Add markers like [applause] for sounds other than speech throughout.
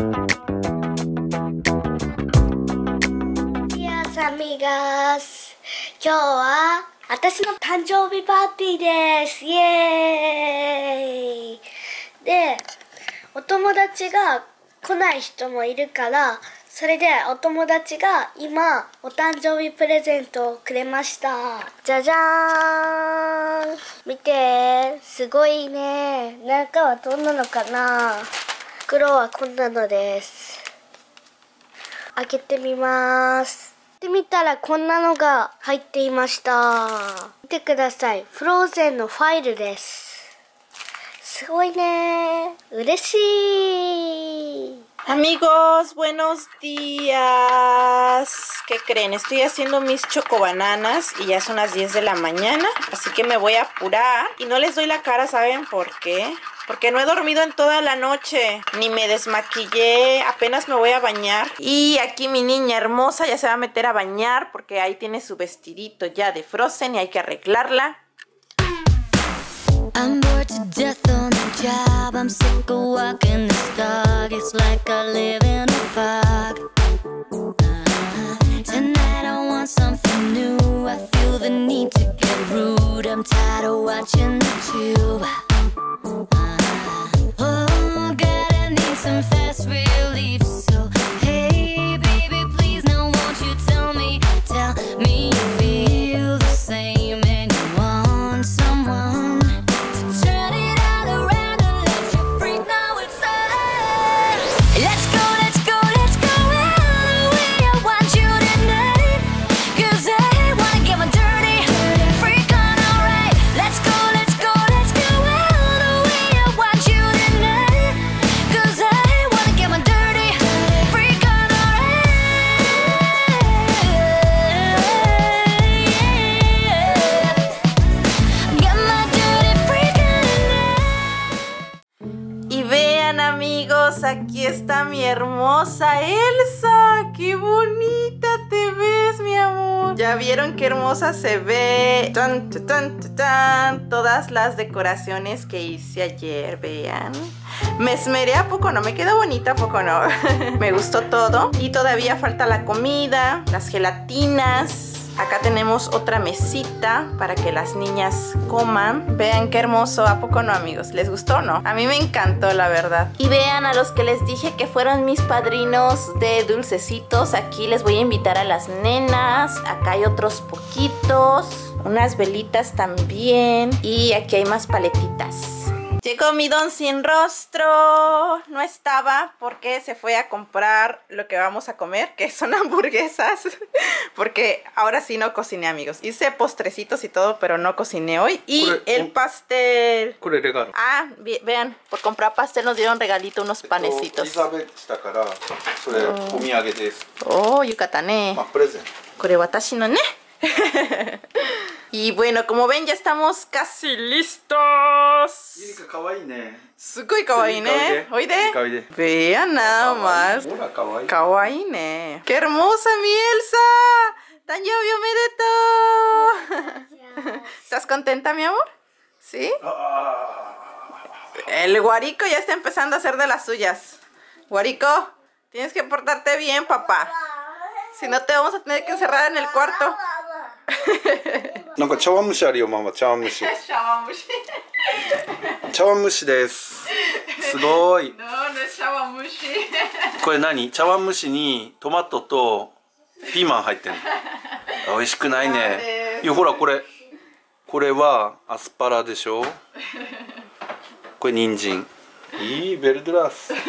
Días amigas 今日は私の誕生日パーティーです。イエーイ。でお友達が来ない人もいるからそれでお友達が今お誕生日プレゼントをくれました。じゃじゃーん。見てすごいね中はどんなのかな袋はこんなのです開けてみますで見たらこんなのが入っていました見てくださいフローゼンのファイルですすごいね嬉しい Amigos, buenos días. ¿Qué creen? Estoy haciendo mis chocobananas y ya son las 10 de la mañana, así que me voy a apurar. Y no les doy la cara, ¿saben por qué? Porque no he dormido en toda la noche, ni me desmaquillé, apenas me voy a bañar. Y aquí mi niña hermosa ya se va a meter a bañar porque ahí tiene su vestidito ya de Frozen y hay que arreglarla. I'm bored to death on the job. I'm sick of walking this dog. It's like I live in a fog. Uh, tonight I want something new. I feel the need to get rude. I'm tired of watching the tube. Amigos, aquí está mi hermosa Elsa. ¡Qué bonita te ves, mi amor! Ya vieron qué hermosa se ve. Tan, tan, tan. Todas las decoraciones que hice ayer, vean. Me esmeré a poco, no me quedó bonita, a poco no. [laughs] me gustó todo. Y todavía falta la comida, las gelatinas. Acá tenemos otra mesita para que las niñas coman. Vean qué hermoso, ¿a poco no amigos? ¿Les gustó o no? A mí me encantó la verdad. Y vean a los que les dije que fueron mis padrinos de dulcecitos. Aquí les voy a invitar a las nenas. Acá hay otros poquitos. Unas velitas también. Y aquí hay más paletitas. Llegó mi don sin rostro. No estaba porque se fue a comprar lo que vamos a comer, que son hamburguesas. [laughs] Porque ahora sí no cociné, amigos. Hice postrecitos y todo, pero no cociné hoy. Y Pure- el un- pastel. これレガル Ah, vi- vean, por comprar pastel nos dieron regalito unos エリ panecitos. ザベットだからそれお土産です Oh, yucatané. まあプレゼ [laughs] Y bueno, como ven, ya estamos casi listos. Sugoi kawaii, ne. Oide. Vean nada más. Kawaii, ne. ¡Qué hermosa mi Elsa! ¡Tan medeto! ¿Estás contenta, mi amor? ¿Sí? El guarico ya está empezando a hacer de las suyas. Guarico, tienes que portarte bien, papá. Si no, te vamos a tener que encerrar en el cuarto. ー [laughs] なんか茶碗蒸しあるよママ [laughs] 茶碗蒸し。茶碗蒸し。です。すごい。これ何？茶碗蒸しにトマトとピーマン入ってんの。[laughs] 美味しくないね。いやほらこれ。これはアスパラでしょ？これ人参。いいベルドラス。違う。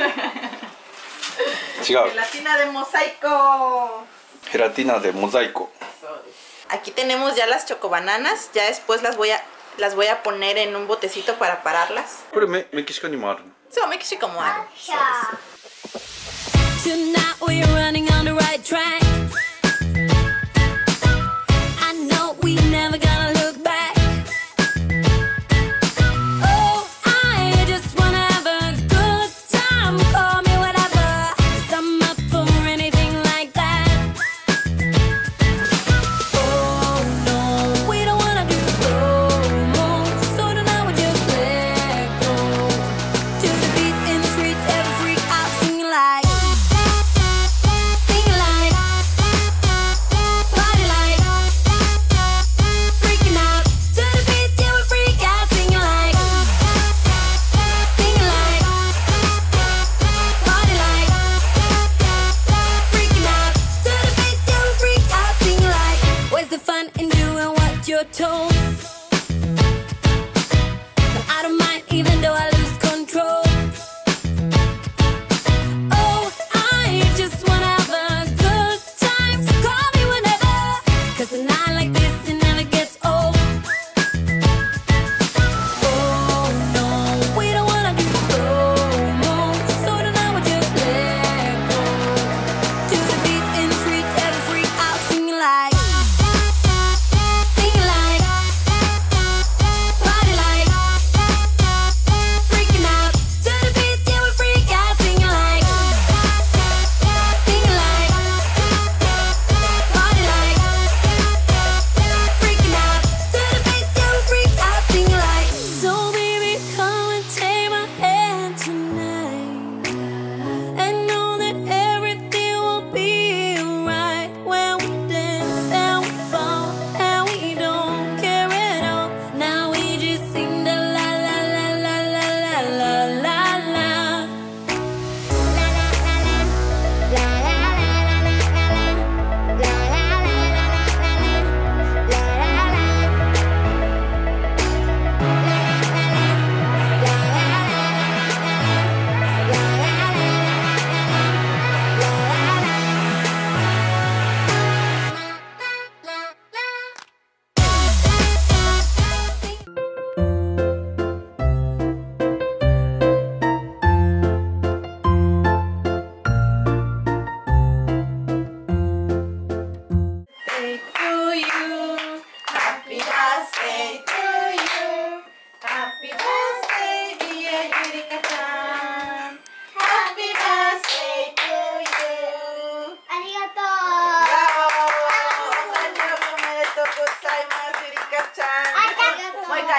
Gelatina de mosaico. ヘラティナでモザイコ Aquí tenemos ya las chocobananas, ya después las voy a las voy a poner en un botecito para pararlas. Pero me, me quisiste animar. Sí, me quisiste como Tonight. out of mind, even though I live.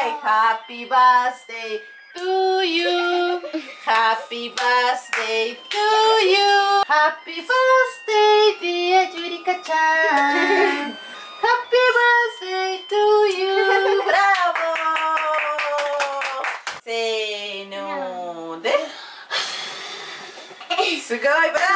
Bye. Happy birthday to you. [laughs] Happy birthday to you. Happy birthday, dear Julika-chan. [laughs] Happy birthday to you. [laughs] Bravo. Say no. de すごい。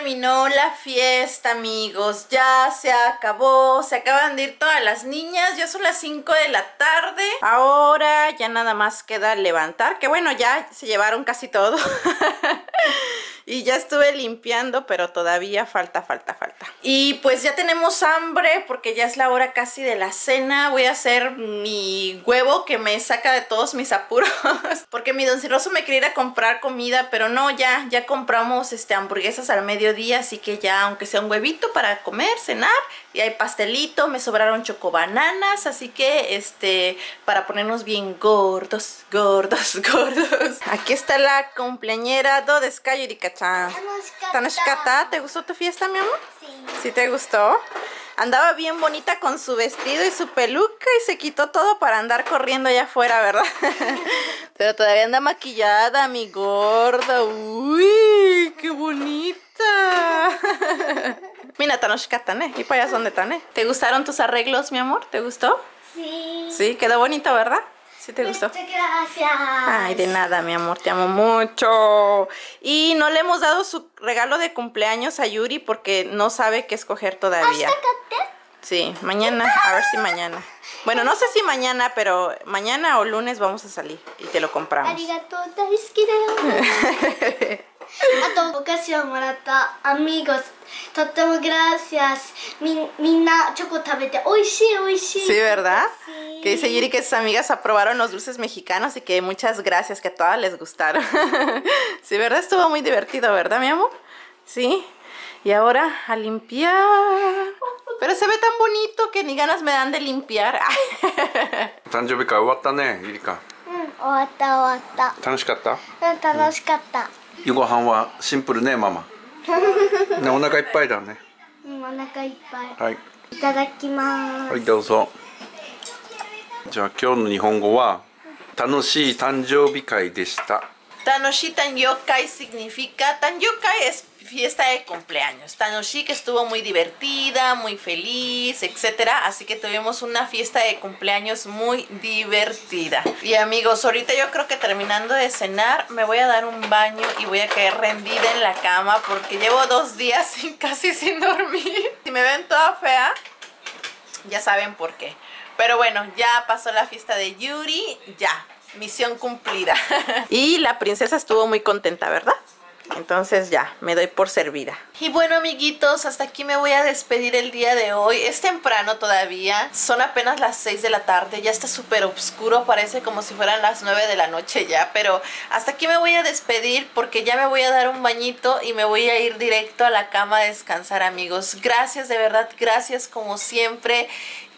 terminó la fiesta, amigos. Ya se acabó. Se acaban de ir todas las niñas. Ya son las 5 de la tarde. Ahora ya nada más queda levantar. Que bueno, ya se llevaron casi todo. [laughs] Y ya estuve limpiando, pero todavía falta, falta, falta. Y pues ya tenemos hambre porque ya es la hora casi de la cena. Voy a hacer mi huevo que me saca de todos mis apuros. [laughs] porque mi donciloso me quería ir a comprar comida, pero no, ya, ya compramos este, hamburguesas al mediodía. Así que ya, aunque sea un huevito para comer, cenar. Y hay pastelito, me sobraron chocobananas. Así que, este, para ponernos bien gordos, gordos, [laughs] gordos. Aquí está la cumpleañera do y de está, está Nashkata. ¿Te gustó tu fiesta, mi amor? Sí. ¿Sí te gustó? Andaba bien bonita con su vestido y su peluca y se quitó todo para andar corriendo allá afuera, ¿verdad? [laughs] Pero todavía anda maquillada, mi gorda. Uy, qué bonita. [laughs] Mira, Tanoshka Tane, eh. y payas donde Tane. Eh. ¿Te gustaron tus arreglos, mi amor? ¿Te gustó? Sí. Sí, quedó bonito, ¿verdad? Sí, te gustó. Muchas gracias. Ay, de nada, mi amor, te amo mucho. Y no le hemos dado su regalo de cumpleaños a Yuri porque no sabe qué escoger todavía. Sí, mañana, a ver si mañana. Bueno, no sé si mañana, pero mañana o lunes vamos a salir y te lo あ compramos. [laughs] りがとう大好きだよあとお菓子をもらったアミーゴスとってもグラシアスみんみんなチョコ食べて美味しい美味しい Sí, ¿verdad? Sí. Que dice Yuri que sus amigas aprobaron los dulces mexicanos y que muchas gracias, que a todas les gustaron. [laughs] sí, ¿verdad? Estuvo muy divertido, ¿verdad, mi amor? Sí. Y ahora a limpiar. Pero se ve tan bonito que ni ganas me dan de limpiar. [laughs] 誕生日会終わったねゆりかうん終わった終わった楽しかったうん楽しかった 夕ご飯はシンプルねママ。[laughs] ねお腹いっぱいだね。うんお腹いっぱい。はい。いただきます、はいどうぞ。じゃあ今日の日本語は楽しい誕生日会でした。Tanoshi Tanyokai significa Tanyokai es fiesta de cumpleaños. Tanoshi que estuvo muy divertida, muy feliz, etcétera, así que tuvimos una fiesta de cumpleaños muy divertida. Y amigos, ahorita yo creo que terminando de cenar me voy a dar un baño y voy a caer rendida en la cama porque llevo dos días [laughs] sin, casi sin dormir. [laughs] Si me ven toda fea, ya saben por qué. Pero bueno, ya pasó la fiesta de Yuri, ya, misión cumplida. [laughs] y la princesa estuvo muy contenta, ¿verdad? Entonces ya, me doy por servida. Y bueno amiguitos, hasta aquí me voy a despedir el día de hoy. Es temprano todavía, son apenas las 6 de la tarde, ya está súper oscuro, parece como si fueran las 9 de la noche ya. Pero hasta aquí me voy a despedir porque ya me voy a dar un bañito y me voy a ir directo a la cama a descansar amigos. Gracias, de verdad, gracias como siempre.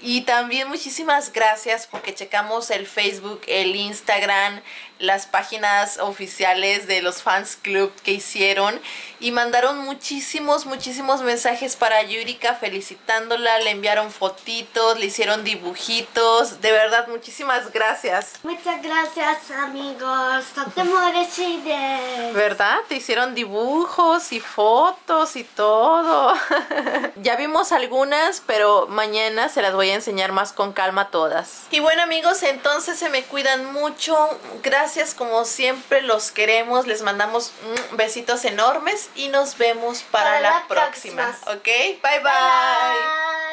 Y también muchísimas gracias porque checamos el Facebook, el Instagram, las páginas oficiales de los fans club que hicieron y mandaron muchísimos, muchísimos mensajes para Yurika felicitándola, le enviaron fotitos, le hicieron dibujitos, de verdad muchísimas gracias. Muchas gracias amigos, no ¿Verdad? Te hicieron dibujos y fotos y todo. [laughs] ya vimos algunas, pero mañana se las voy a enseñar más con calma todas. Y bueno amigos, entonces se me cuidan mucho. Gracias como siempre, los queremos. Les mandamos mm, besitos enormes y nos vemos para, Para la, la próxima. próxima. ¿Ok? bye. bye. Bye.